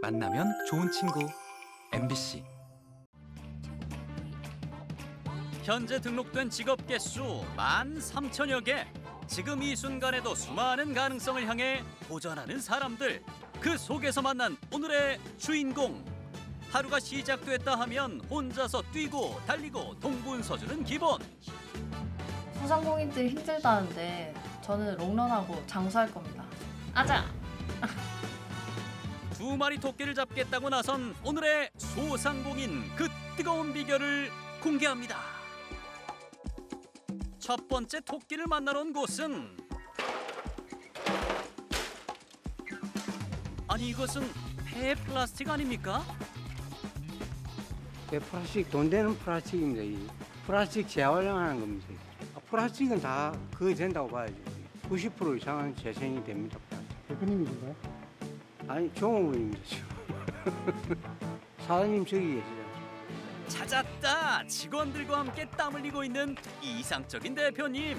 만나면 좋은 친구 MBC 현재 등록된 직업 개수 만 3천여 개. 지금 이 순간에도 수많은 가능성을 향해 도전하는 사람들. 그 속에서 만난 오늘의 주인공. 하루가 시작됐다 하면 혼자서 뛰고 달리고 동분서주는 기본. 소상공인들이 힘들다는데 저는 롱런하고 장수할 겁니다. 아자! 두 마리 토끼를 잡겠다고 나선 오늘의 소상공인 그 뜨거운 비결을 공개합니다. 첫 번째 토끼를 만나러 온 곳은 아니 이것은 폐 플라스틱 아닙니까? 그 플라스틱 돈 되는 플라스틱입니다. 이 플라스틱 재활용하는 겁니다. 아, 플라스틱은 다 그거 된다고 봐야죠. 90% 이상은 재생이 됩니다. 대표님이신가요? 아니 종업원입니다. 지금. 사장님 저기 계시죠. 찾았다! 직원들과 함께 땀 흘리고 있는 이상적인 대표님.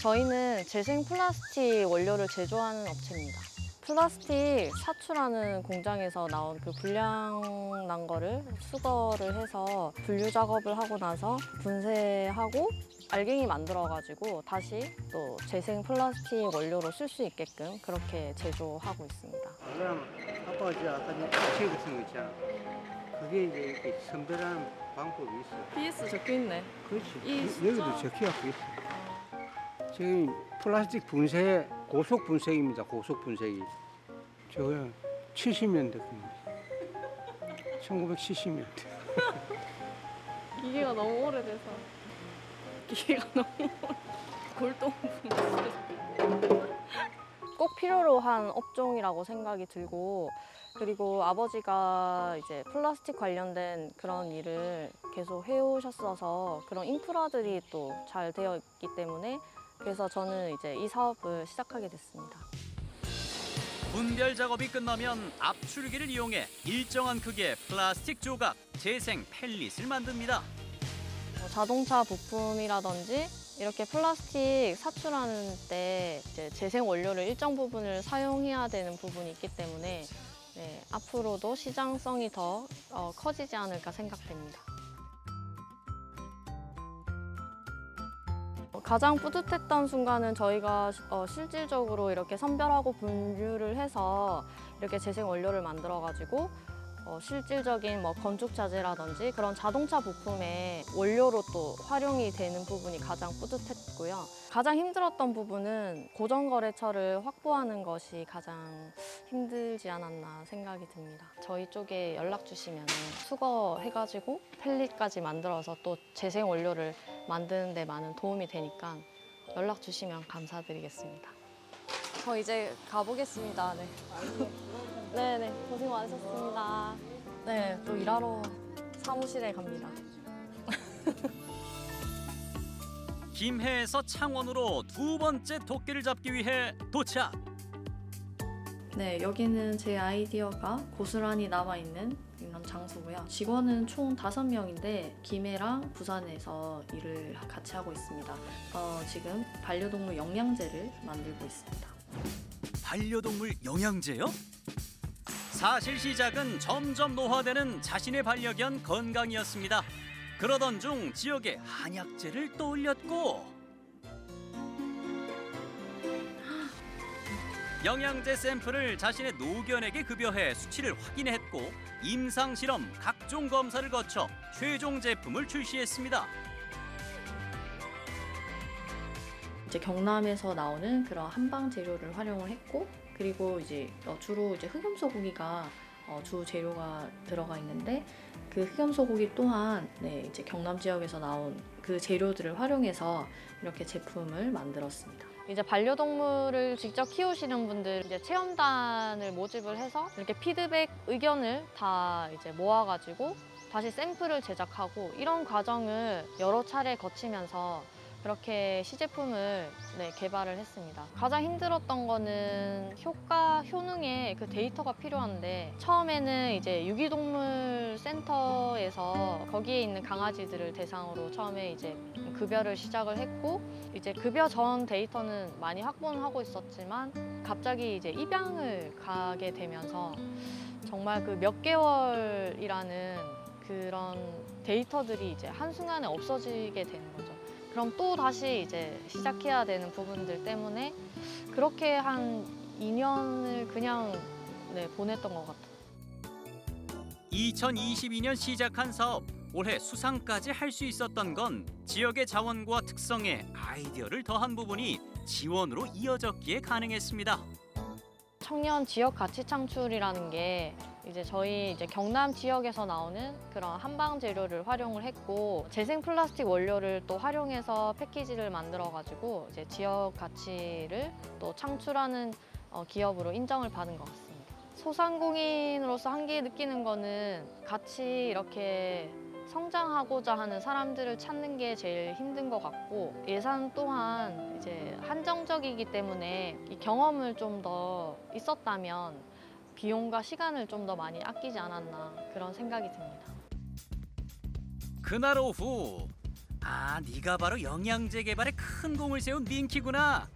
저희는 재생 플라스틱 원료를 제조하는 업체입니다. 플라스틱 사출하는 공장에서 나온 그 불량 난 거를 수거를 해서 분류 작업을 하고 나서 분쇄하고 알갱이 만들어가지고 다시 또 재생 플라스틱 원료로 쓸 수 있게끔 그렇게 제조하고 있습니다. 그럼 아까 저 아까 책 같은 거 있잖아. 그게 이제 이렇게 선별하는 방법이 있어. PS 적혀 있네. 그렇지. 이 여- 숫자- 여기도 적혀갖고 있어. 지금 플라스틱 분쇄 고속 분쇄기입니다. 고속 분쇄기. 저거 70년대 겁니다. 1970년대. 기계가 너무 오래돼서 기계가 너무 골동 꼭 필요로 한 업종이라고 생각이 들고 그리고 아버지가 이제 플라스틱 관련된 그런 일을 계속 해오셨어서 그런 인프라들이 또 잘 되어 있기 때문에 그래서 저는 이제 이 사업을 시작하게 됐습니다. 분별 작업이 끝나면 압출기를 이용해 일정한 크기의 플라스틱 조각, 재생 펠릿을 만듭니다. 뭐 자동차 부품이라든지 이렇게 플라스틱 사출하는 때 이제 재생 원료를 일정 부분을 사용해야 되는 부분이 있기 때문에 네, 앞으로도 시장성이 더 어, 커지지 않을까 생각됩니다. 어, 가장 뿌듯했던 순간은 저희가 어, 실질적으로 이렇게 선별하고 분류를 해서 이렇게 재생 원료를 만들어가지고 어, 실질적인 뭐 건축 자재라든지 그런 자동차 부품의 원료로 또 활용이 되는 부분이 가장 뿌듯했고요. 가장 힘들었던 부분은 고정 거래처를 확보하는 것이 가장 힘들지 않았나 생각이 듭니다. 저희 쪽에 연락 주시면 수거해가지고 펠릿까지 만들어서 또 재생 원료를 만드는 데 많은 도움이 되니까 연락 주시면 감사드리겠습니다. 저 이제 가보겠습니다. 네. 네네 고생 많으셨습니다. 네 또 일하러 사무실에 갑니다. 김해에서 창원으로 두 번째 토끼를 잡기 위해 도착. 네, 여기는 제 아이디어가 고스란히 남아있는 이런 장소고요. 직원은 총 다섯 명인데 김해랑 부산에서 일을 같이 하고 있습니다. 어, 지금 반려동물 영양제를 만들고 있습니다. 반려동물 영양제요? 사실 시작은 점점 노화되는 자신의 반려견 건강이었습니다. 그러던 중 지역의 한약재를 떠올렸고 영양제 샘플을 자신의 노견에게 급여해 수치를 확인했고 임상 실험 각종 검사를 거쳐 최종 제품을 출시했습니다. 이제 경남에서 나오는 그런 한방 재료를 활용을 했고 그리고 이제 어, 주로 이제 흑염소 고기가 어, 주 재료가 들어가 있는데 그 흑염소 고기 또한 네, 이제 경남 지역에서 나온 그 재료들을 활용해서 이렇게 제품을 만들었습니다. 이제 반려동물을 직접 키우시는 분들 이제 체험단을 모집을 해서 이렇게 피드백 의견을 다 이제 모아가지고 다시 샘플을 제작하고 이런 과정을 여러 차례 거치면서 그렇게 시제품을 네, 개발을 했습니다. 가장 힘들었던 거는 효과, 효능에 그 데이터가 필요한데 처음에는 이제 유기동물 센터에서 거기에 있는 강아지들을 대상으로 처음에 이제 급여를 시작을 했고 이제 급여 전 데이터는 많이 확보는 하고 있었지만 갑자기 이제 입양을 가게 되면서 정말 그 몇 개월이라는 그런 데이터들이 이제 한순간에 없어지게 되는 거죠. 그럼 또 다시 이제 시작해야 되는 부분들 때문에 그렇게 한 2년을 그냥 네, 보냈던 것 같아요. 2022년 시작한 사업 올해 수상까지 할 수 있었던 건 지역의 자원과 특성에 아이디어를 더한 부분이 지원으로 이어졌기에 가능했습니다. 청년 지역 가치 창출이라는 게 이제 저희 이제 경남 지역에서 나오는 그런 한방 재료를 활용을 했고 재생 플라스틱 원료를 또 활용해서 패키지를 만들어 가지고 이제 지역 가치를 또 창출하는 어, 기업으로 인정을 받은 것 같습니다. 소상공인으로서 한계 느끼는 거는 같이 이렇게 성장하고자 하는 사람들을 찾는 게 제일 힘든 것 같고 예산 또한 이제 한정적이기 때문에 이 경험을 좀 더 있었다면 비용과 시간을 좀 더 많이 아끼지 않았나 그런 생각이 듭니다. 그날 오후 아 네가 바로 영양제 개발에 큰 공을 세운 민키구나.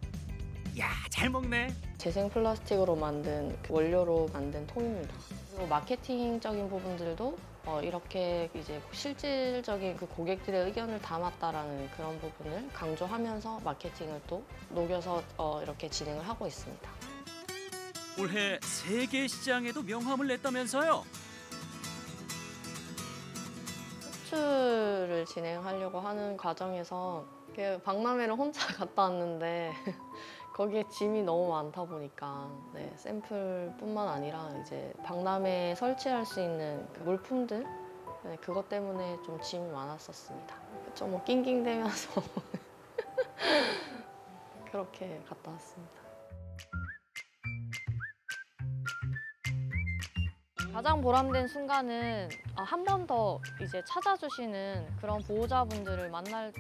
야잘 먹네. 재생 플라스틱으로 만든 그 원료로 만든 통입니다. 그리고 마케팅적인 부분들도 어, 이렇게 이제 실질적인 그 고객들의 의견을 담았다라는 그런 부분을 강조하면서 마케팅을 또 녹여서 어, 이렇게 진행을 하고 있습니다. 올해 세계 시장에도 명함을 냈다면서요? 수출을 진행하려고 하는 과정에서 그 박람회를 혼자 갔다 왔는데 거기에 짐이 너무 많다 보니까 네, 샘플뿐만 아니라 이제 박람회에 설치할 수 있는 그 물품들 네, 그것 때문에 좀 짐이 많았었습니다. 그쵸, 뭐 낑낑대면서 그렇게 갔다 왔습니다. 가장 보람된 순간은 아, 한번 더 이제 찾아주시는 그런 보호자분들을 만났을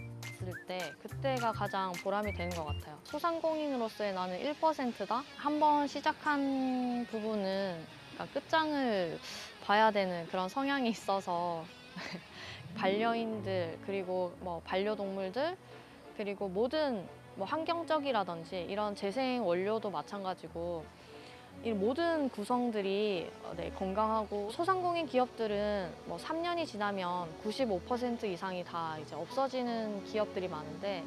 때 그때가 가장 보람이 되는 것 같아요. 소상공인으로서의 나는 1%다. 한 번 시작한 부분은 그러니까 끝장을 봐야 되는 그런 성향이 있어서 반려인들 그리고 뭐 반려동물들 그리고 모든 뭐 환경적이라든지 이런 재생 원료도 마찬가지고 이 모든 구성들이 어, 네, 건강하고 소상공인 기업들은 뭐 3년이 지나면 95% 이상이 다 이제 없어지는 기업들이 많은데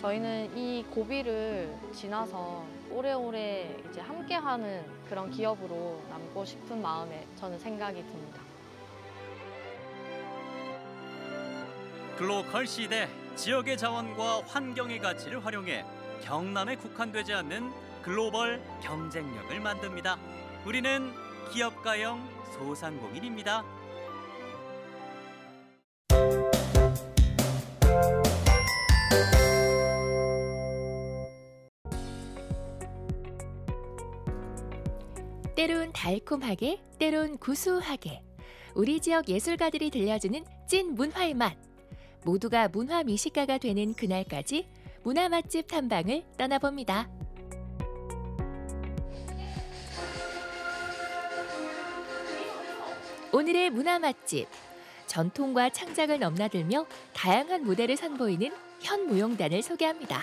저희는 이 고비를 지나서 오래오래 이제 함께하는 그런 기업으로 남고 싶은 마음에 저는 생각이 듭니다. 글로컬 시대 지역의 자원과 환경의 가치를 활용해 경남에 국한되지 않는 글로벌 경쟁력을 만듭니다. 우리는 기업가형 소상공인입니다. 때론 달콤하게, 때론 구수하게. 우리 지역 예술가들이 들려주는 찐 문화의 맛. 모두가 문화 미식가가 되는 그날까지 문화 맛집 탐방을 떠나봅니다. 오늘의 문화 맛집. 전통과 창작을 넘나들며 다양한 무대를 선보이는 현무용단을 소개합니다.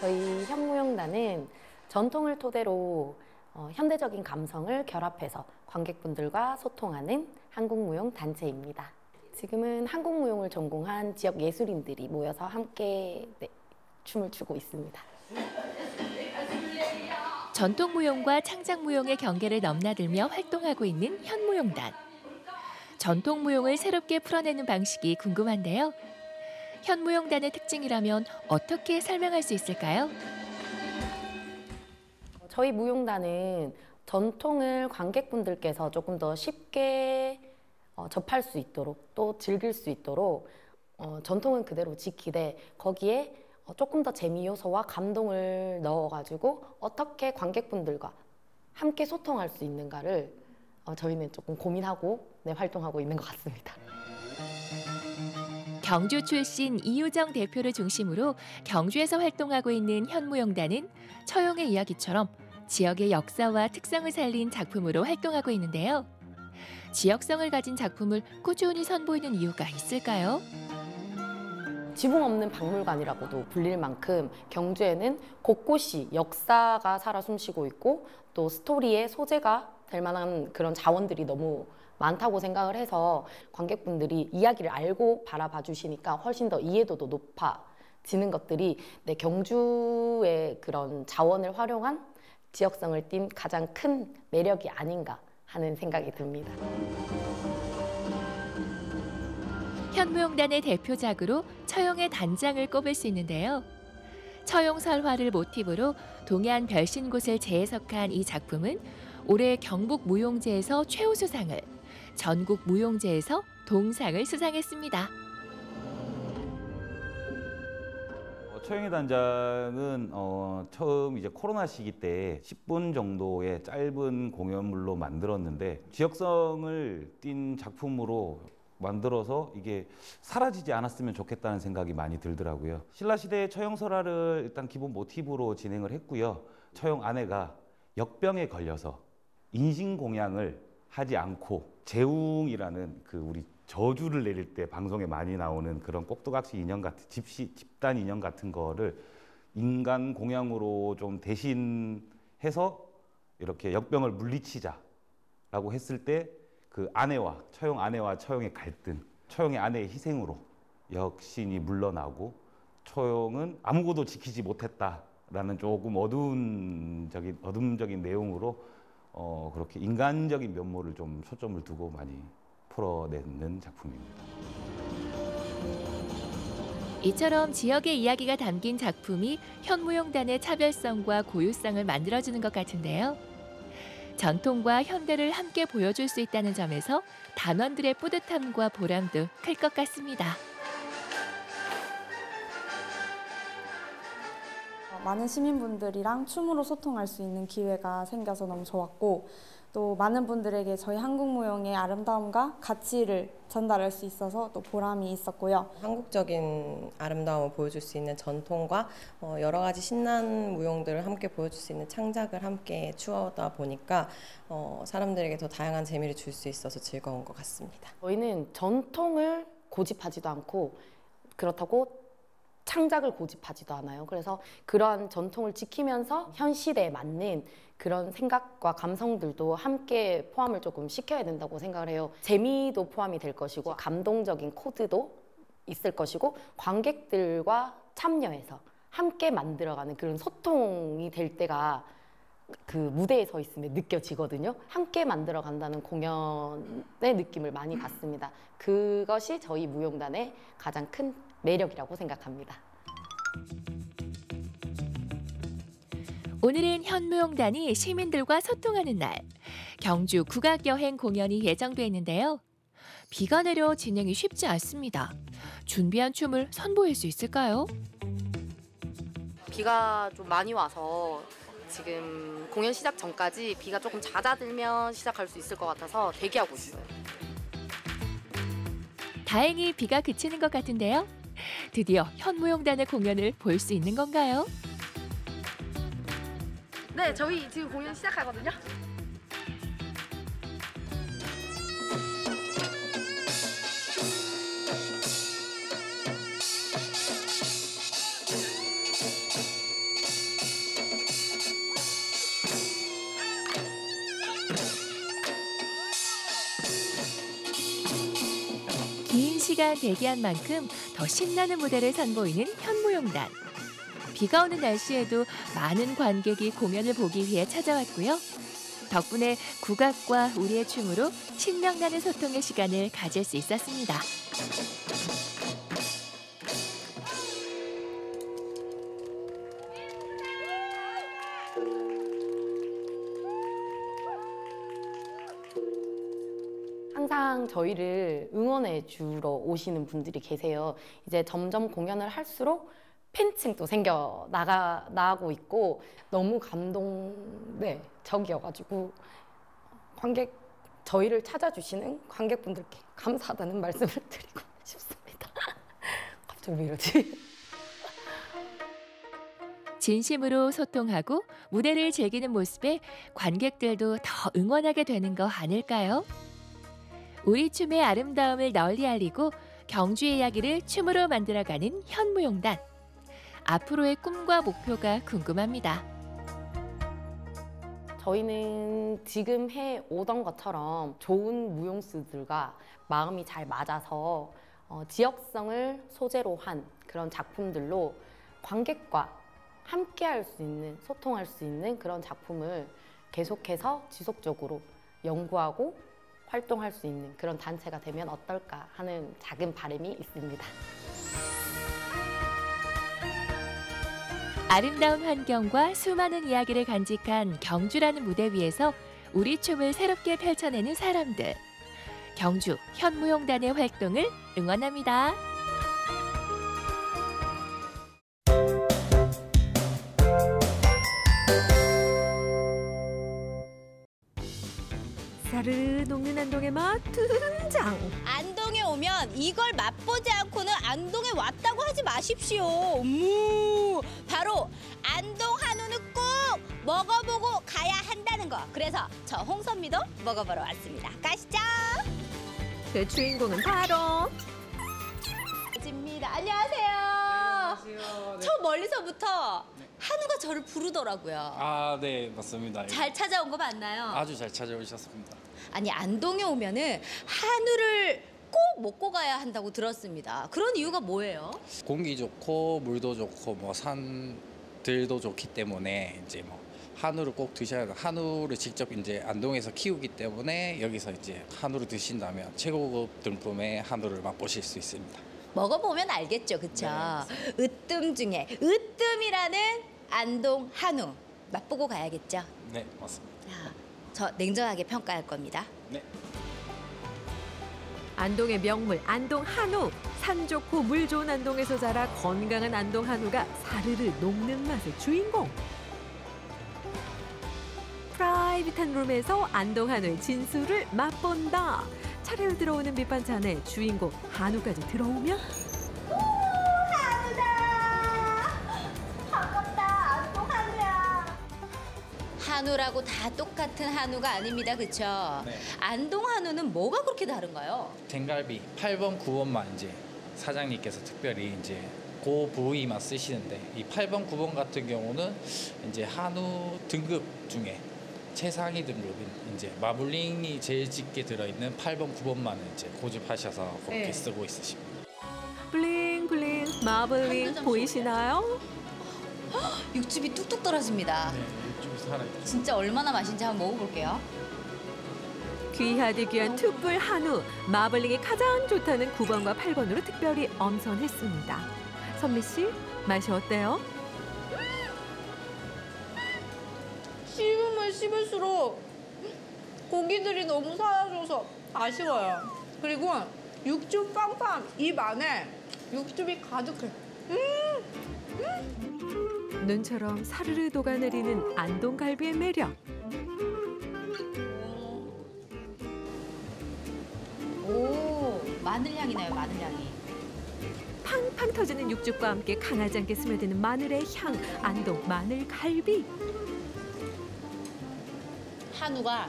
저희 현무용단은 전통을 토대로 어, 현대적인 감성을 결합해서 관객분들과 소통하는 한국무용 단체입니다. 지금은 한국무용을 전공한 지역 예술인들이 모여서 함께 네, 춤을 추고 있습니다. 전통 무용과 창작 무용의 경계를 넘나들며 활동하고 있는 현무용단. 전통 무용을 새롭게 풀어내는 방식이 궁금한데요. 현무용단의 특징이라면 어떻게 설명할 수 있을까요? 저희 무용단은 전통을 관객분들께서 조금 더 쉽게 어, 접할 수 있도록 또 즐길 수 있도록 어, 전통은 그대로 지키되 거기에 어, 조금 더 재미 요소와 감동을 넣어가지고 어떻게 관객분들과 함께 소통할 수 있는가를 어, 저희는 조금 고민하고 네, 활동하고 있는 것 같습니다. 경주 출신 이유정 대표를 중심으로 경주에서 활동하고 있는 현무용단은 처용의 이야기처럼 지역의 역사와 특성을 살린 작품으로 활동하고 있는데요. 지역성을 가진 작품을 꾸준히 선보이는 이유가 있을까요? 지붕 없는 박물관이라고도 불릴 만큼 경주에는 곳곳이 역사가 살아 숨쉬고 있고 또 스토리의 소재가 될 만한 그런 자원들이 너무 많다고 생각을 해서 관객분들이 이야기를 알고 바라봐 주시니까 훨씬 더 이해도도 높아지는 것들이 내 경주의 그런 자원을 활용한 지역성을 띈 가장 큰 매력이 아닌가 하는 생각이 듭니다. 현무용단의 대표작으로 처용의 단장을 꼽을 수 있는데요. 처용설화를 모티브로 동해안 별신곳을 재해석한 이 작품은 올해 경북 무용제에서 최우수상을, 전국 무용제에서 동상을 수상했습니다. 어, 처형의 단장은 어, 처음 이제 코로나 시기 때 10분 정도의 짧은 공연물로 만들었는데 지역성을 띈 작품으로 만들어서 이게 사라지지 않았으면 좋겠다는 생각이 많이 들더라고요. 신라 시대의 처형설화를 일단 기본 모티브로 진행을 했고요. 처형 아내가 역병에 걸려서 인신공양을 하지 않고 재웅이라는 그 우리 저주를 내릴 때 방송에 많이 나오는 그런 꼭두각시 인형 같은 집시 집단 인형 같은 거를 인간 공양으로 좀 대신해서 이렇게 역병을 물리치자라고 했을 때 그 아내와 처용 아내와 처용의 갈등, 처용의 아내의 희생으로 역신이 물러나고 처용은 아무것도 지키지 못했다라는 조금 어두운적인 어둠적인 내용으로 어, 그렇게 인간적인 면모를 좀 초점을 두고 많이 풀어내는 작품입니다. 이처럼 지역의 이야기가 담긴 작품이 현무용단의 차별성과 고유성을 만들어주는 것 같은데요. 전통과 현대를 함께 보여줄 수 있다는 점에서 단원들의 뿌듯함과 보람도 클 것 같습니다. 어, 많은 시민분들이랑 춤으로 소통할 수 있는 기회가 생겨서 너무 좋았고 또 많은 분들에게 저희 한국 무용의 아름다움과 가치를 전달할 수 있어서 또 보람이 있었고요. 한국적인 아름다움을 보여줄 수 있는 전통과 어, 여러 가지 신난 무용들을 함께 보여줄 수 있는 창작을 함께 추어다 보니까 어, 사람들에게 더 다양한 재미를 줄 수 있어서 즐거운 것 같습니다. 저희는 전통을 고집하지도 않고 그렇다고 창작을 고집하지도 않아요. 그래서 그러한 전통을 지키면서 현 시대에 맞는 그런 생각과 감성들도 함께 포함을 조금 시켜야 된다고 생각을 해요. 재미도 포함이 될 것이고 감동적인 코드도 있을 것이고 관객들과 참여해서 함께 만들어가는 그런 소통이 될 때가 그 무대에 서 있으면 느껴지거든요. 함께 만들어 간다는 공연의 느낌을 많이 받습니다. 그것이 저희 무용단의 가장 큰 매력이라고 생각합니다. 오늘은 현무용단이 시민들과 소통하는 날. 경주 국악여행 공연이 예정돼 있는데요. 비가 내려 진행이 쉽지 않습니다. 준비한 춤을 선보일 수 있을까요? 비가 좀 많이 와서 지금 공연 시작 전까지 비가 조금 잦아들면 시작할 수 있을 것 같아서 대기하고 있어요. 다행히 비가 그치는 것 같은데요. 드디어 현무용단의 공연을 볼 수 있는 건가요? 네, 저희 지금 공연 시작하거든요. 시간 대기한 만큼 더 신나는 무대를 선보이는 현무용단. 비가 오는 날씨에도 많은 관객이 공연을 보기 위해 찾아왔고요. 덕분에 국악과 우리의 춤으로 신명나는 소통의 시간을 가질 수 있었습니다. 항상 저희를 응원해 주러 오시는 분들이 계세요. 이제 점점 공연을 할수록 팬층도 생겨 나가 나고 있고 너무 감동 네 관객 저희를 찾아주시는 관객분들께 감사하다는 말씀을 드리고 싶습니다. 계속 미루지. 진심으로 소통하고 무대를 즐기는 모습에 관객들도 더 응원하게 되는 거 아닐까요? 우리 춤의 아름다움을 널리 알리고 경주의 이야기를 춤으로 만들어가는 현무용단. 앞으로의 꿈과 목표가 궁금합니다. 저희는 지금 해 오던 것처럼 좋은 무용수들과 마음이 잘 맞아서 어, 지역성을 소재로 한 그런 작품들로 관객과 함께 할 수 있는, 소통할 수 있는 그런 작품을 계속해서 지속적으로 연구하고 활동할 수 있는 그런 단체가 되면 어떨까 하는 작은 바람이 있습니다. 아름다운 환경과 수많은 이야기를 간직한 경주라는 무대 위에서 우리 춤을 새롭게 펼쳐내는 사람들. 경주 현무용단의 활동을 응원합니다. 사르르 녹는 안동의 맛 등장. 안동에 오면 이걸 맛보지 않고는 안동에 왔다고 하지 마십시오. 무 바로 안동 한우는 꼭 먹어보고 가야 한다는 거. 그래서 저 홍선미도 먹어보러 왔습니다. 가시죠. 그 주인공은 바로 집니다. 안녕하세요. 저 멀리서부터 한우가 저를 부르더라고요. 아, 네, 맞습니다. 잘 찾아온 거 맞나요? 아주 잘 찾아오셨습니다. 아니 안동에 오면은 한우를 꼭 먹고 가야 한다고 들었습니다. 그런 이유가 뭐예요? 공기 좋고 물도 좋고 뭐 산들도 좋기 때문에 이제 뭐 한우를 꼭 드셔야 돼. 한우를 직접 이제 안동에서 키우기 때문에 여기서 이제 한우를 드신다면 최고급 등품의 한우를 맛보실 수 있습니다. 먹어보면 알겠죠, 그쵸? 으뜸 중에 으뜸이라는 안동 한우 맛보고 가야겠죠. 네, 맞습니다. 자, 저 냉정하게 평가할 겁니다. 네. 안동의 명물 안동 한우. 산 좋고 물 좋은 안동에서 자라 건강한 안동 한우가 사르르 녹는 맛의 주인공. 프라이빗한 룸에서 안동 한우의 진수를 맛본다. 차례로 들어오는 밑반찬에 주인공 한우까지 들어오면 한우라고 다 똑같은 한우가 아닙니다, 그쵸? 네. 안동 한우는 뭐가 그렇게 다른가요? 댕갈비 8번, 9번만 이제 사장님께서 특별히 이제 그 부위만 쓰시는데 이 8번, 9번 같은 경우는 이제 한우 등급 중에 최상위 등급인 이제 마블링이 제일 짙게 들어있는 8번, 9번만을 이제 고집하셔서 그렇게 네. 쓰고 있으십니다. 블링블링 마블링 보이시나요? 육즙이 뚝뚝 떨어집니다. 네, 육즙이 살아있죠. 진짜 얼마나 맛있는지 한번 먹어볼게요. 귀하디 귀한 툭불 한우 마블링이 가장 좋다는 9번과 8번으로 특별히 엄선했습니다. 선미 씨 맛이 어때요? 씹으면 씹을수록 고기들이 너무 사라져서 아쉬워요. 그리고 육즙 빵빵 입 안에 육즙이 가득해. 눈처럼 사르르 녹아내리는 안동 갈비의 매력. 오, 마늘 향이 나요, 마늘 향이. 팡팡 터지는 육즙과 함께 강하지 않게 스며드는 마늘의 향. 안동 마늘 갈비. 한우가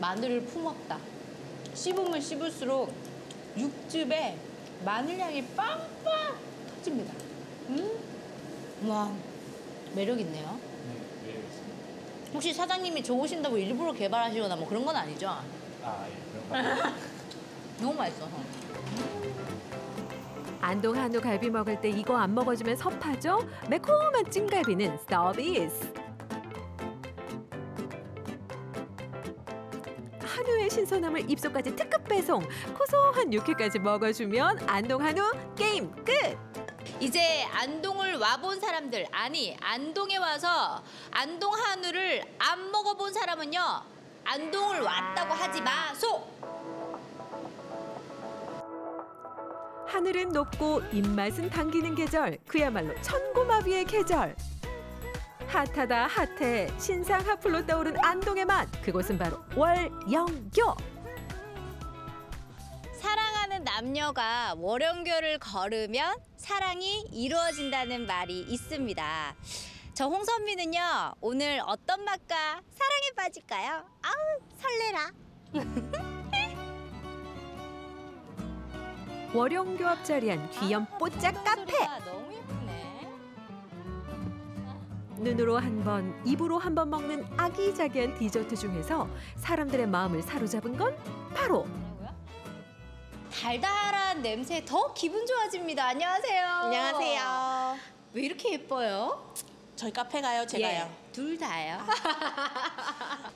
마늘을 품었다. 씹으면 씹을수록 육즙에 마늘 향이 빵빵 터집니다. 음, 와 매력 있네요. 혹시 사장님이 좋으신다고 일부러 개발하시거나 뭐 그런 건 아니죠? 아, 예, 그런 거. 너무 맛있어서. 안동 한우 갈비 먹을 때 이거 안 먹어주면 섭하죠? 매콤한 찜갈비는 서비스. 한우의 신선함을 입속까지 특급 배송. 고소한 육회까지 먹어주면 안동 한우 게임 끝. 이제 안동을 와본 사람들 아니 안동에 와서 안동 한우를 안 먹어본 사람은요 안동을 왔다고 하지 마소. 하늘은 높고 입맛은 당기는 계절. 그야말로 천고마비의 계절. 핫하다 핫해 신상 핫플로 떠오른 안동의 맛. 그곳은 바로 월영교. 사랑하는 남녀가 월연교를 걸으면 사랑이 이루어진다는 말이 있습니다. 저 홍선미는요 오늘 어떤 맛과 사랑에 빠질까요? 아우 설레라. 월영교 앞 자리한 귀염 뽀짝 카페. 너무 예쁘네. 눈으로 한 번, 입으로 한 번 먹는 아기자기한 디저트 중에서 사람들의 마음을 사로잡은 건 바로 달달한 냄새 더 기분 좋아집니다. 안녕하세요. 안녕하세요. 왜 이렇게 예뻐요? 저희 카페가요, 제가요. 예, 둘 다요.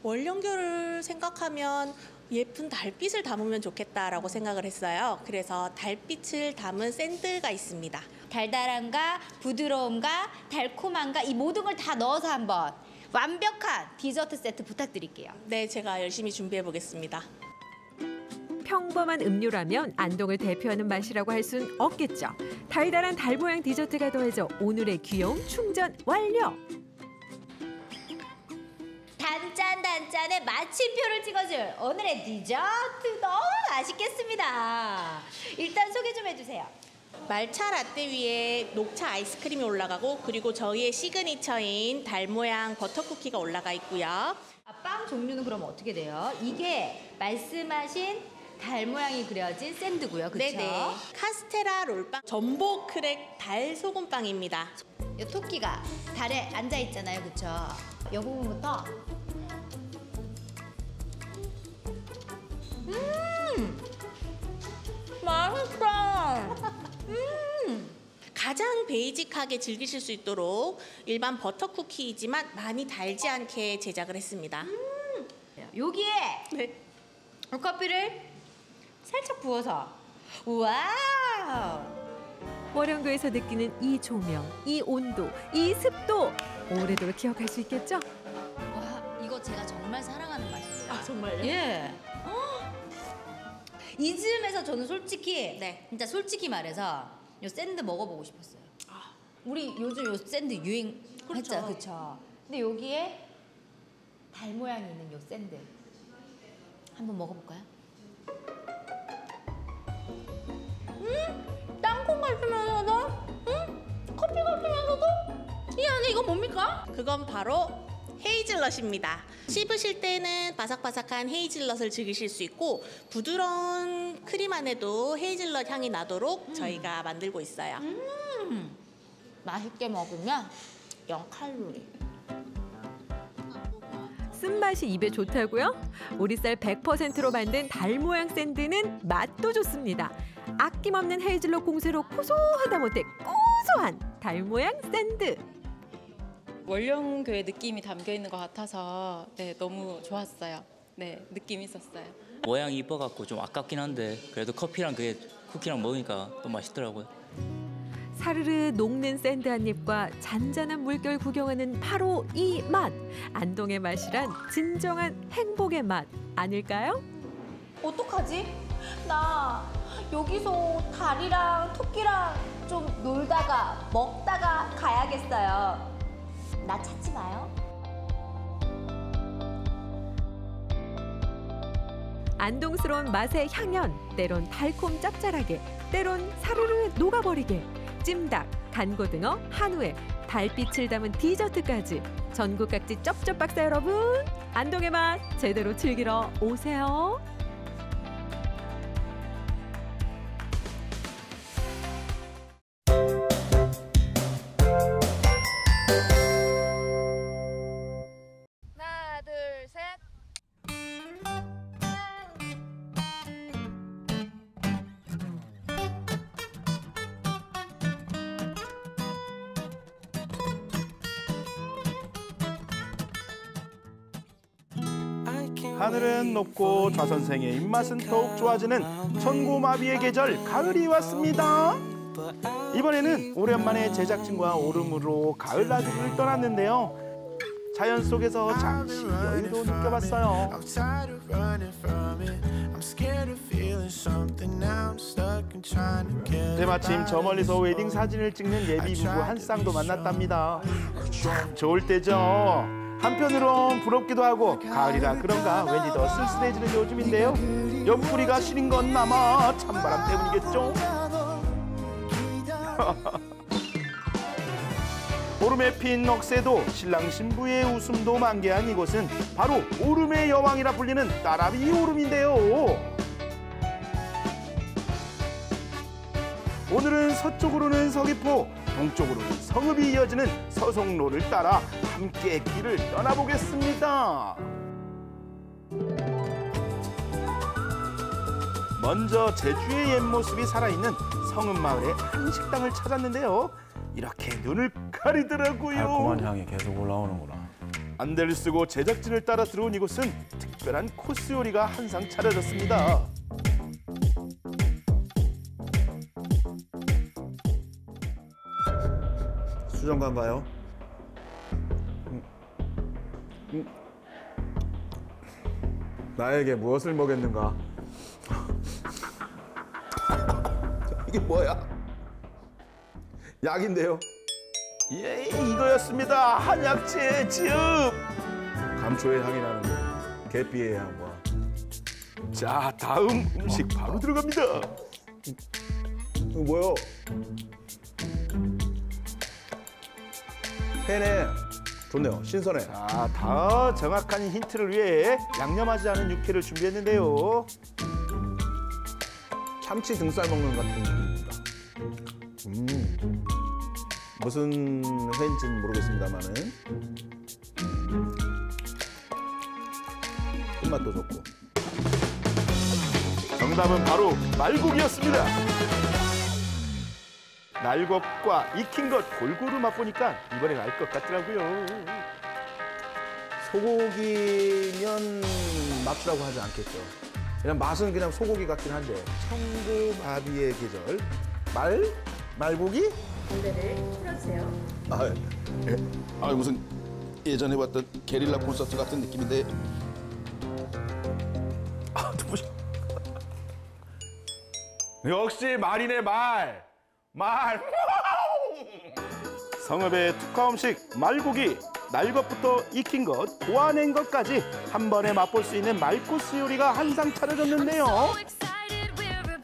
월령교를 생각하면 예쁜 달빛을 담으면 좋겠다라고 생각을 했어요. 그래서 달빛을 담은 샌드가 있습니다. 달달함과 부드러움과 달콤함과 이 모든 걸 다 넣어서 한번 완벽한 디저트 세트 부탁드릴게요. 네, 제가 열심히 준비해 보겠습니다. 평범한 음료라면 안동을 대표하는 맛이라고 할 순 없겠죠. 달달한 달 모양 디저트가 더해져 오늘의 귀여움 충전 완료. 단짠 단짠의 마침표를 찍어줄 오늘의 디저트 너무 맛있겠습니다. 일단 소개 좀 해주세요. 말차 라떼 위에 녹차 아이스크림이 올라가고 그리고 저희의 시그니처인 달 모양 버터 쿠키가 올라가 있고요. 아, 빵 종류는 그럼 어떻게 돼요? 이게 말씀하신 달 모양이 그려진 샌드고요, 그렇죠? 네네. 카스테라 롤빵 전복 크랙 달 소금빵입니다. 이 토끼가 달에 앉아 있잖아요, 그렇죠? 이 부분부터 음, 맛있다. 음, 가장 basic하게 즐기실 수 있도록 일반 버터 쿠키이지만 많이 달지 않게 제작을 했습니다. 여기에 네. 커피를 살짝 부어서 와우! 월영교에서 느끼는 이 조명, 이 온도, 이 습도 오래도록 기억할 수 있겠죠? 와, 이거 제가 정말 사랑하는 맛이에요. 아 정말요? 예. 이 즈음에서 저는 솔직히 진짜 솔직히 말해서 요 샌드 먹어보고 싶었어요. 우리 요즘 요 샌드 유행 했잖아, 그렇죠? 근데 여기에 달 모양이 있는 요 샌드 한번 먹어볼까요? 음, 땅콩 같으면서도, 음, 커피 같으면서도 이 안에 이거 뭡니까? 그건 바로 헤이즐넛입니다. 씹으실 때는 바삭바삭한 헤이즐넛을 즐기실 수 있고 부드러운 크림 안에도 헤이즐넛 향이 나도록 저희가 만들고 있어요. 음, 맛있게 먹으면 0칼로리. 쓴맛이 입에 좋다고요? 우리 쌀 100%로 만든 달 모양 샌드는 맛도 좋습니다. 아낌없는 헤이즐넛 공세로 고소하다 못해 고소한 달 모양 샌드. 월영교의 느낌이 담겨 있는 것 같아서 네, 너무 좋았어요. 네, 느낌 있었어요. 모양이 이뻐갖고 좀 아깝긴 한데 그래도 커피랑 그게 쿠키랑 먹으니까 또 맛있더라고요. 사르르 녹는 샌드 한 입과 잔잔한 물결 구경하는 바로 이 맛. 안동의 맛이란 진정한 행복의 맛 아닐까요? 어떡하지? 나 여기서 달이랑 토끼랑 좀 놀다가 먹다가 가야겠어요. 나 찾지 마요. 안동스러운 맛의 향연, 때론 달콤 짭짤하게, 때론 사르르 녹아버리게, 찜닭, 간고등어, 한우에 달빛을 담은 디저트까지 전국 각지 쩝쩝 박사 여러분, 안동의 맛 제대로 즐기러 오세요. 하늘은 높고 좌선생의 입맛은 더욱 좋아지는 천고마비의 계절 가을이 왔습니다. 이번에는 오랜만에 제작진과 오름으로 가을 나들이를 떠났는데요. 자연 속에서 잠시 여유도 느껴봤어요. 때마침 저 멀리서 웨딩 사진을 찍는 예비 부부 한 쌍도 만났답니다. 참 좋을 때죠. 한편으론 부럽기도 하고 가을이라 그런가 왠지 더 쓸쓸해지는 요즘인데요. 옆구리가 시린 건 아마 찬바람 때문이겠죠? 오름에 핀 억새도 신랑 신부의 웃음도 만개한 이곳은 바로 오름의 여왕이라 불리는 따라비 오름인데요. 오늘은 서쪽으로는 서귀포, 동쪽으로는 성읍이 이어지는 서송로를 따라 함께 길을 떠나보겠습니다. 먼저 제주의 옛 모습이 살아있는 성읍 마을의 한 식당을 찾았는데요. 이렇게 눈을 가리더라고요. 달콤한 향이 계속 올라오는구나. 안대를 쓰고 제작진을 따라 들어온 이곳은 특별한 코스 요리가 한상 차려졌습니다. 수정관가요? 음. 음. 나에게 무엇을 먹였는가? 이게 뭐야? 약인데요. 예, 이거였습니다. 한약재 즙. 감초의 향이 나는 계피의 향과 자, 다음 음식 바로 들어갑니다. 이거 뭐요? 회네. 좋네요. 신선해. 자, 더 정확한 힌트를 위해 양념하지 않은 육회를 준비했는데요. 참치 등살 먹는 같은 느낌입니다. 음. 무슨 회인지는 모르겠습니다만은 끝맛도 좋고 정답은 바로 말고기였습니다. 날 것과 익힌 것 골고루 맛보니까 이번엔 알 것 같더라고요. 소고기면 맛이라고 하지 않겠죠. 그냥 맛은 그냥 소고기 같긴 한데 청고마비의 계절 말 말고기 안대를 풀어주세요. 아, 예. 아 무슨 예전에 봤던 게릴라 콘서트 같은 느낌인데 아, 누구시? 역시 말이네 말. 말. 성읍의 특화 음식 말고기 날것부터 익힌 것, 고아낸 것까지 한 번에 맛볼 수 있는 말코스 요리가 한 상 차려졌는데요.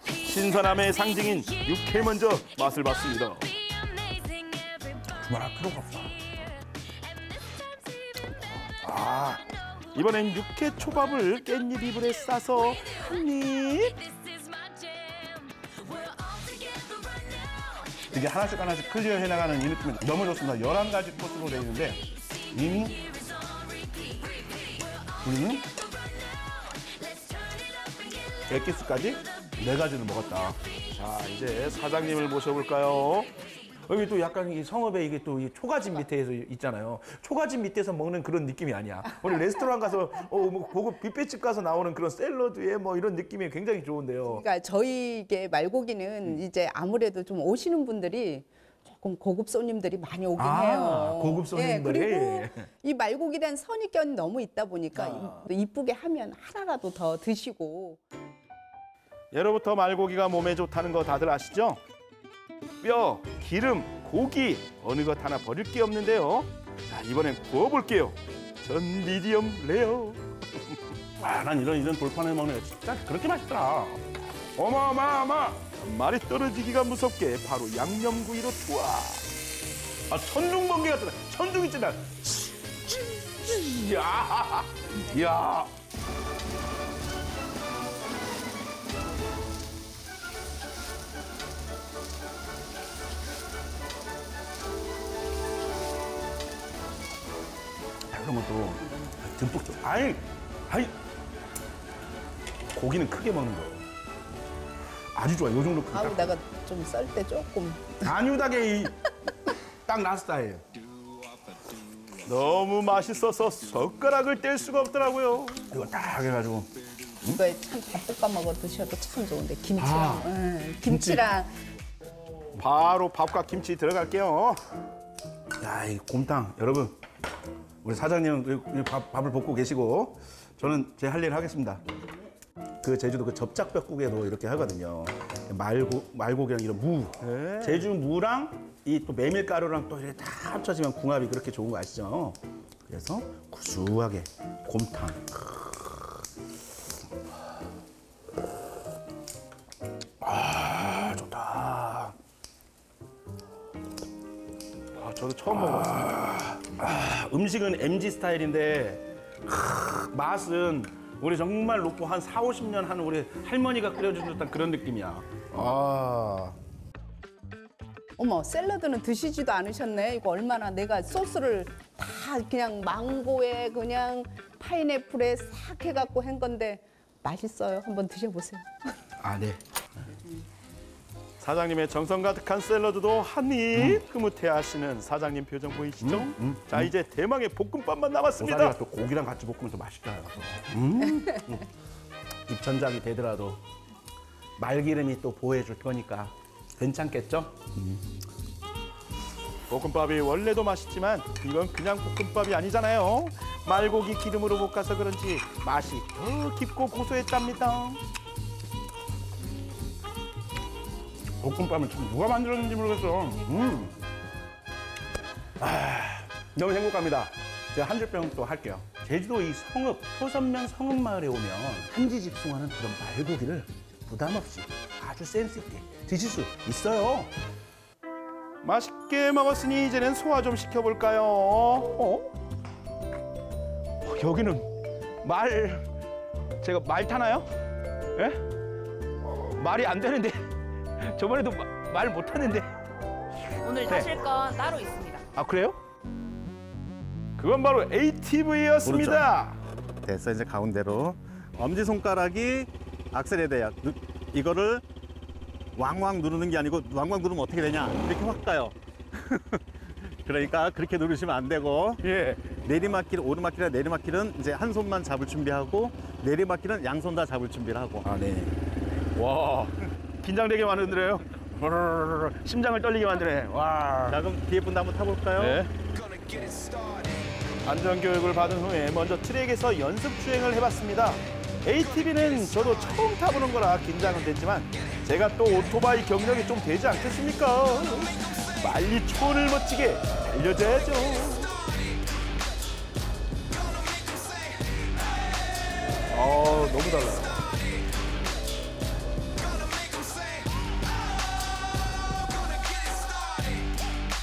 신선함의 상징인 육회 먼저 맛을 봤습니다. 그만할 필요가 없다. 아, 이번엔 육회 초밥을 깻잎 이불에 싸서 한 입. 이게 하나씩 하나씩 클리어 해 나가는 이 느낌이 너무 좋습니다. 11가지 코스로 되어 있는데 이미 우리는 액기스까지 네 가지를 먹었다. 자, 이제 사장님을 모셔볼까요? 여기 또 약간 이 성읍에 이게 또 이 초가집 밑에서 있잖아요. 초가집 밑에서 먹는 그런 느낌이 아니야. 우리 레스토랑 가서 어, 뭐 고급 뷔페집 가서 나오는 그런 샐러드에 뭐 이런 느낌이 굉장히 좋은데요. 그러니까 저희게 말고기는 이제 아무래도 좀 오시는 분들이 조금 고급 손님들이 많이 오긴 아, 해요. 고급 손님들이. 예, 그리고 이 말고기에 대한 선입견이 너무 있다 보니까 아. 이- 이쁘게 하면 하나라도 더 드시고 예로부터 말고기가 몸에 좋다는 거 다들 아시죠? 뼈, 기름, 고기 어느 것 하나 버릴 게 없는데요. 자, 이번엔 구워볼게요. 전 미디엄 레어. 아, 난 이런 이런 돌판에 먹는 거 진짜 그렇게 맛있더라. 어마어마어마 말이 떨어지기가 무섭게 바로 양념구이로 투하. 아, 천둥 번개 같다. 천둥 있잖아. 야, 야. 이런 것도 듬뿍 좀. 아이, 아이. 고기는 크게 먹는 거. 아주 좋아. 요 정도 크기. 아우 내가 좀 썰 때 조금 안유닭의 이 딱 나 스타일. 너무 맛있어서 젓가락을 뗄 수가 없더라고요. 이거 딱 해가지고. 이거에 참 밥 볶아 먹어 드셔도 참 좋은데 김치랑 아, 응, 김치랑 바로 밥과 김치 들어갈게요. 야, 이 곰탕 여러분 우리 사장님은 이 밥, 밥을 볶고 계시고 저는 제 할 일을 하겠습니다. 그 제주도 그 접착벽국에도 이렇게 하거든요. 말고 말고기랑 이런 무, 제주 무랑 이 또 메밀가루랑 또 이렇게 다 합쳐지면 궁합이 그렇게 좋은 거 아시죠? 그래서 구수하게 곰탕. 저도 처음 먹어봤습니다. 아, 음식은 MG 스타일인데 크, 맛은 우리 정말 놓고 한 4, 50년 한 우리 할머니가 끓여준 듯한 그런 느낌이야. 아. 어머 샐러드는 드시지도 않으셨네. 이거 얼마나 내가 소스를 다 그냥 망고에 그냥 파인애플에 싹 해갖고 한 건데 맛있어요. 한번 드셔보세요. 아, 네. 사장님의 정성 가득한 샐러드도 한입 흐뭇해 하시는 사장님 표정 보이시죠? 음, 자 이제 대망의 볶음밥만 남았습니다. 고사리가 또 고기랑 같이 볶으면 또 맛있다. 음. 음. 입천장이 되더라도 말기름이 또 보호해줄 거니까 괜찮겠죠? 볶음밥이 원래도 맛있지만 이건 그냥 볶음밥이 아니잖아요. 말고기 기름으로 볶아서 그런지 맛이 더 깊고 고소했답니다. 볶음밥은 참 누가 만들었는지 모르겠어. 음. 아, 너무 행복합니다. 제가 한 줄평 또 할게요. 제주도 이 성읍, 토선면 성읍마을에 오면 한지직송하는 그런 말고기를 부담 없이 아주 센스 있게 드실 수 있어요. 맛있게 먹었으니 이제는 소화 좀 시켜볼까요? 어? 어, 여기는 말 제가 말 타나요? 예? 말이 안 되는데 저번에도 말 못하는데 오늘 네. 타실 건 따로 있습니다. 아 그래요? 그건 바로 ATV였습니다. 됐어 이제 가운데로 엄지 손가락이 악셀에 대야 누- 이거를 왕왕 누르는 게 아니고 왕왕 누르면 어떻게 되냐 이렇게 확 가요 그러니까 그렇게 누르시면 안 되고 예. 내리막길 오르막길이나 내리막길은 이제 한 손만 잡을 준비하고 내리막길은 양손 다 잡을 준비를 하고 아 네. 와 긴장되게 만드네요. 심장을 떨리게 만드네. 와. 자 그럼 뒤에 분도 한번 타볼까요? 네. 안전 교육을 받은 후에 먼저 트랙에서 연습 주행을 해봤습니다. ATV는 저도 처음 타보는 거라 긴장은 됐지만 제가 또 오토바이 경력이 좀 되지 않겠습니까? 빨리 초원을 멋지게 달려줘야죠. 어 너무 달라요.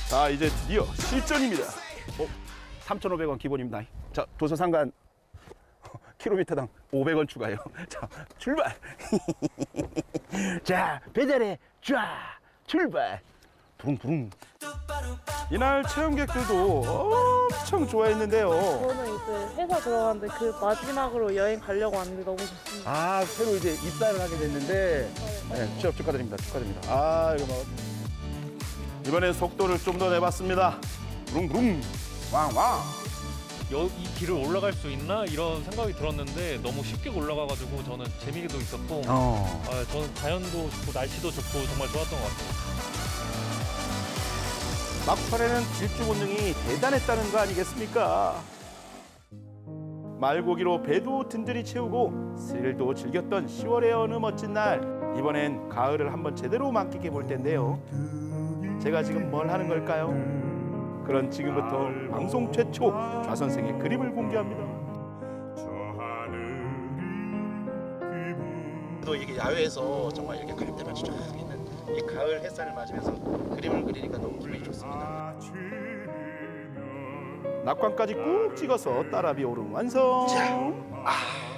자 이제 드디어 실전입니다. 어, 3,500원 기본입니다. 자 도서상관 킬로미터당 500원 추가요. 자 출발. 자 배달에 쫙 출발. 부릉부릉. 이날 체험객들도 엄청 좋아했는데요. 저는 이제 회사 들어갔는데 그 마지막으로 여행 가려고 왔는데 너무 좋습니다. 아 새로 이제 입사를 하게 됐는데 네, 취업 축하드립니다. 축하드립니다. 아 이거 뭐 이번엔 속도를 좀 더 내봤습니다. 부릉부릉 왕왕. 여, 이 길을 올라갈 수 있나 이런 생각이 들었는데 너무 쉽게 올라가가지고 저는 재미도 있었고 어. 아, 저는 자연도 좋고 날씨도 좋고 정말 좋았던 것 같아요. 막판에는 질주 본능이 대단했다는 거 아니겠습니까? 말고기로 배도 든든히 채우고 스릴도 즐겼던 10월의 어느 멋진 날 이번엔 가을을 한번 제대로 만끽해 볼 텐데요. 제가 지금 뭘 하는 걸까요? 그런 지금부터 방송 최초 좌 선생의 그림을 공개합니다. 또 이게 야외에서 정말 이렇게 갈대밭이 쫙 있는 이 가을 햇살을 맞으면서 그림을 그리니까 너무 분위기 좋습니다. 낙관까지 꾹 찍어서 따라비 오름 완성. 아.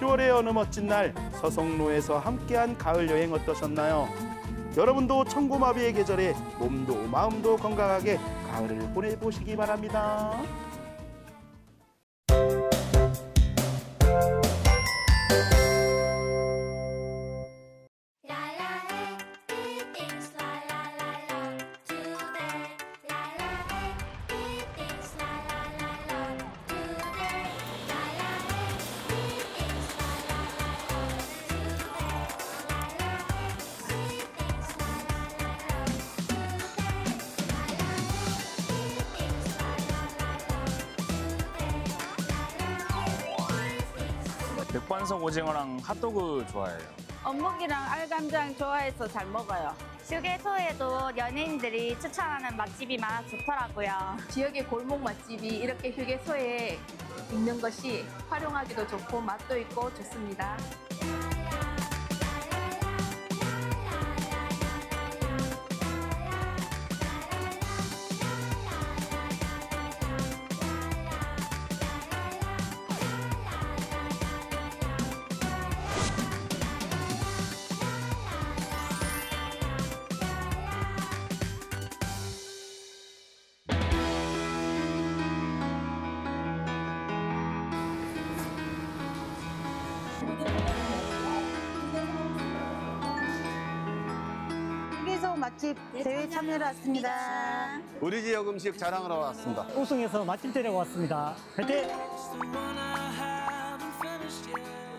10월의 어느 멋진 날 서성로에서 함께한 가을 여행 어떠셨나요? 여러분도 청고마비의 계절에 몸도 마음도 건강하게 가을을 보내보시기 바랍니다. 맥반석 오징어랑 핫도그 좋아해요. 어묵이랑 알감장 좋아해서 잘 먹어요. 휴게소에도 연예인들이 추천하는 맛집이 많아 좋더라고요. 지역의 골목 맛집이 이렇게 휴게소에 있는 것이 활용하기도 좋고 맛도 있고 좋습니다. 참여를 왔습니다. 우리 지역 음식 자랑하러 왔습니다. 우승해서 맛집 데리고 왔습니다. 화이팅!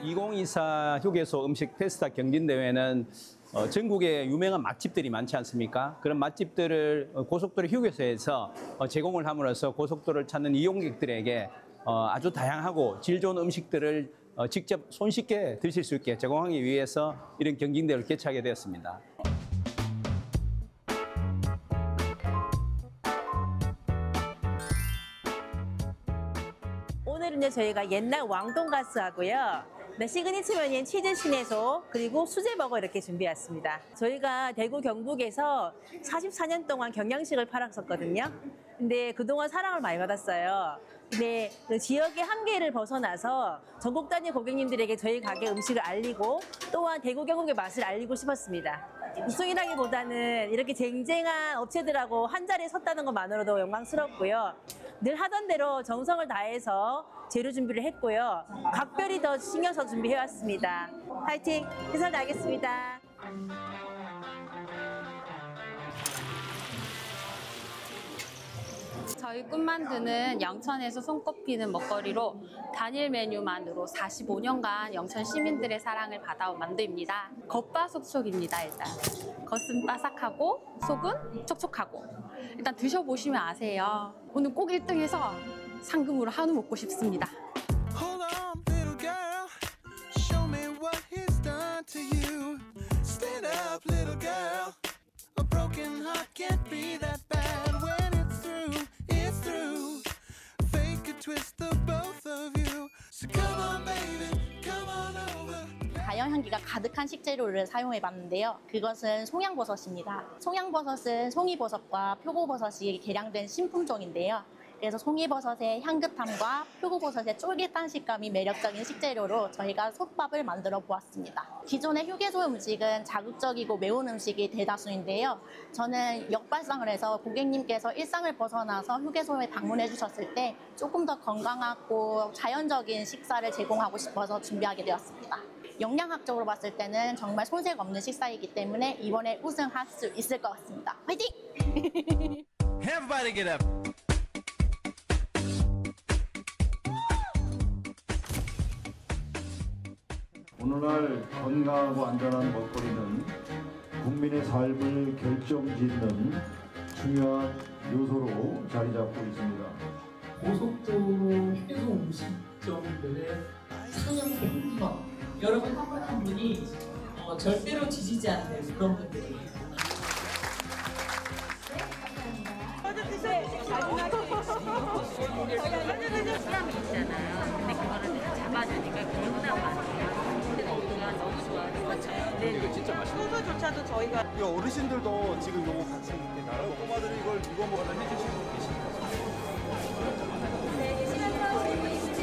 2024 휴게소 음식 페스타 경진대회는 어, 전국에 유명한 맛집들이 많지 않습니까? 그런 맛집들을 어, 고속도로 휴게소에서 어, 제공을 함으로써 고속도로를 찾는 이용객들에게 어, 아주 다양하고 질 좋은 음식들을 어, 직접 손쉽게 드실 수 있게 제공하기 위해서 이런 경진대회를 개최하게 되었습니다. 오늘은요 저희가 옛날 왕돈가스 하고요. 네, 시그니처 메뉴인 치즈 신해소 그리고 수제버거 이렇게 준비했습니다. 저희가 대구 경북에서 44년 동안 경양식을 팔았었거든요. 근데 그동안 사랑을 많이 받았어요. 근데 그 지역의 한계를 벗어나서 전국 단위 고객님들에게 저희 가게 음식을 알리고 또한 대구 경북의 맛을 알리고 싶었습니다. 우승이라기보다는 이렇게 쟁쟁한 업체들하고 한 자리에 섰다는 것만으로도 영광스럽고요. 늘 하던 대로 정성을 다해서 재료 준비를 했고요. 각별히 더 신경 써 준비해왔습니다. 화이팅! 최선을 다하겠습니다. 저희 꿈만두는 영천에서 손꼽히는 먹거리로 단일 메뉴만으로 45년간 영천 시민들의 사랑을 받아온 만두입니다. 겉바속촉입니다, 일단. 겉은 바삭하고 속은 촉촉하고. 일단 드셔보시면 아세요. 오늘 꼭 1등해서 상금으로 한우 먹고 싶습니다. Can't be that twist of both of you. So come on, baby, come on over. 자연 향기가 가득한 식재료를 사용해 봤는데요. 그것은 송양버섯입니다. 송양버섯은 송이버섯과 표고버섯이 개량된 신품종인데요. 그래서 송이버섯의 향긋함과 표고버섯의 쫄깃한 식감이 매력적인 식재료로 저희가 솥밥을 만들어 보았습니다. 기존의 휴게소 음식은 자극적이고 매운 음식이 대다수인데요. 저는 역발상을 해서 고객님께서 일상을 벗어나서 휴게소에 방문해 주셨을 때 조금 더 건강하고 자연적인 식사를 제공하고 싶어서 준비하게 되었습니다. 영양학적으로 봤을 때는 정말 손색 없는 식사이기 때문에 이번에 우승할 수 있을 것 같습니다. 화이팅! Everybody get up. 오늘날 건강하고 안전한 먹거리는 국민의 삶을 결정짓는 중요한 요소로 자리 잡고 있습니다. 고속도로 휴게소 음식점들의 상영 mem버 여러분 한 분 한 분이 어, 절대로 지지지 않는 그런 분들이에요. 사람이 있잖아요. 근데 그거를 다 잡아주니까 개운하고 맛있어요. 너무가 너무 좋아요. 그렇죠. 네. 이거 진짜 맛있어요. 소주조차도 저희가 이 어르신들도 지금 요거 같이 이렇게 나눠 꼬마들이 이걸 이거 먹어다 해주시고 계십니다.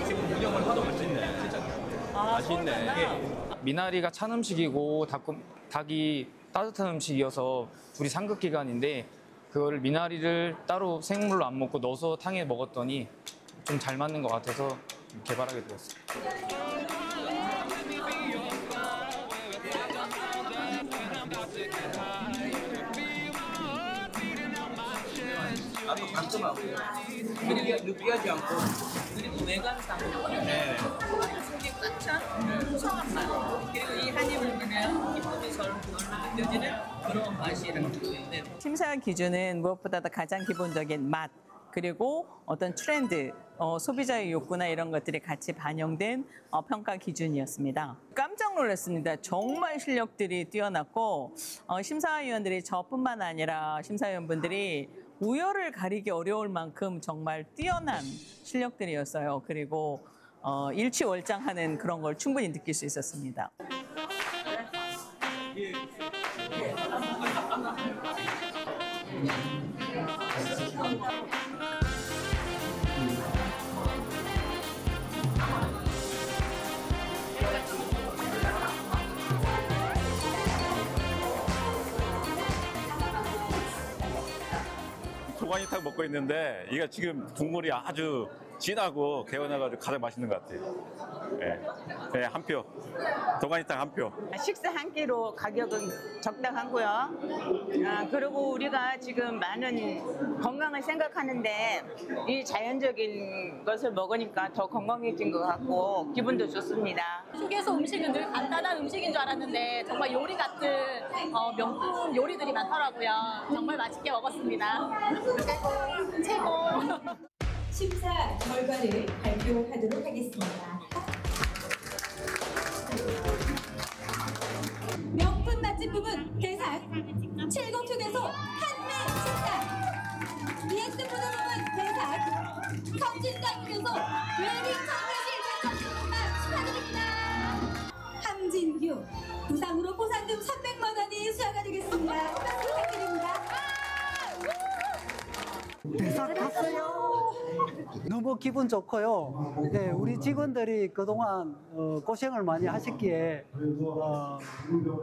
지금 운영을 하도 맛있네, 진짜. 맛있네. 미나리가 찬 음식이고 닭, 닭이 따뜻한 음식이어서 둘이 상급 기간인데 그거를 미나리를 따로 생물로 안 먹고 넣어서 탕에 먹었더니 좀 잘 맞는 것 같아서 개발하게 되었어요. 깔끔하고요. 그리고 느끼하지 않고 그리고 외관상 네. 속이 꽉찬 고소한 맛 그리고 이 한입 먹으면 기쁨이 절로 느껴지는 그런 맛이라는. 네. 심사 기준은 무엇보다도 가장 기본적인 맛 그리고 어떤 트렌드, 어, 소비자의 욕구나 이런 것들이 같이 반영된 어, 평가 기준이었습니다. 깜짝 놀랐습니다. 정말 실력들이 뛰어났고 어, 심사위원들이 저뿐만 아니라 심사위원분들이 우열을 가리기 어려울 만큼 정말 뛰어난 실력들이었어요. 그리고 어, 일취월장하는 그런 걸 충분히 느낄 수 있었습니다. 도가니탕 먹고 있는데 이게 지금 국물이 아주 진하고 개운해가지고 가장 맛있는 것 같아요. 예, 네, 한 표. 도가니탕 한 표. 식사 한 끼로 가격은 적당하고요. 아, 그리고 우리가 지금 많은 건강을 생각하는데 이 자연적인 것을 먹으니까 더 건강해진 것 같고 기분도 좋습니다. 휴게소 음식은 늘 간단한 음식인 줄 알았는데 정말 요리 같은 어, 명품 요리들이 많더라고요. 정말 맛있게 먹었습니다. 최고, 최고. 심사 결과를 발표하도록 하겠습니다. 명품 맛집 부분 대상 70휴게소 한매 식당 EX 부동은 대상 성진당 휴게소 웨딩 장례식 대상 맛 축하드립니다. 함진규 부상으로 보상금 300만 원이 수여가 되겠습니다. 박수 부탁드립니다. 대상 탔어요. 너무 기분 좋고요. 네, 우리 직원들이 그동안 어, 고생을 많이 하셨기에 어,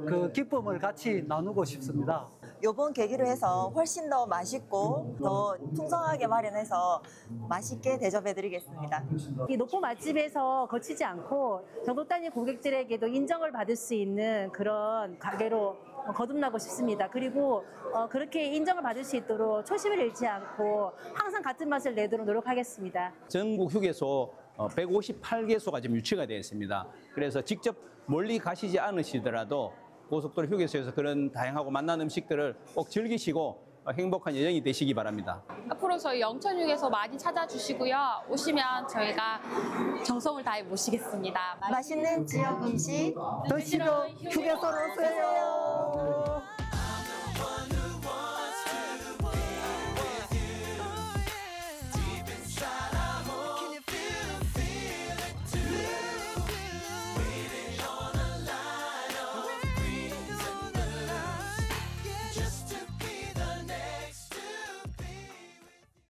그 기쁨을 같이 나누고 싶습니다. 요번 계기로 해서 훨씬 더 맛있고 더 풍성하게 마련해서 맛있게 대접해드리겠습니다. 이 높은 맛집에서 거치지 않고 정도 단위 고객들에게도 인정을 받을 수 있는 그런 가게로 거듭나고 싶습니다. 그리고 어, 그렇게 인정을 받을 수 있도록 초심을 잃지 않고 항상 같은 맛을 내도록 노력하겠습니다. 전국 휴게소 158개소가 지금 유치가 되어 있습니다. 그래서 직접 멀리 가시지 않으시더라도 고속도로 휴게소에서 그런 다양하고 맛난 음식들을 꼭 즐기시고 어, 행복한 여정이 되시기 바랍니다. 앞으로 저희 영천육에서 많이 찾아주시고요. 오시면 저희가 정성을 다해 모시겠습니다. 맛있는 지역 음식 드시러 휴게소로 오세요.